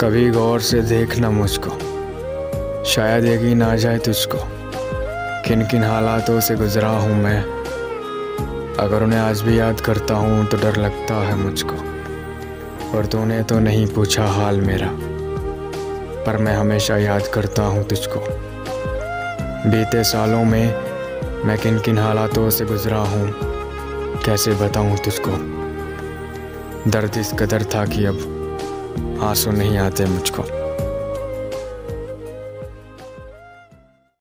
कभी गौर से देखना मुझको। शायद यकीन आ जाए तुझको। किन किन हालातों से गुजरा हूँ मैं। अगर उन्हें आज भी याद करता हूँ तो डर लगता है मुझको। और तूने तो नहीं पूछा हाल मेरा। पर मैं हमेशा याद करता हूँ तुझको। बीते सालों में मैं किन किन हालातों से गुजरा हूँ, कैसे बताऊँ तुझको? दर्द इस कदर था कि अब आँसू नहीं आते मुझको।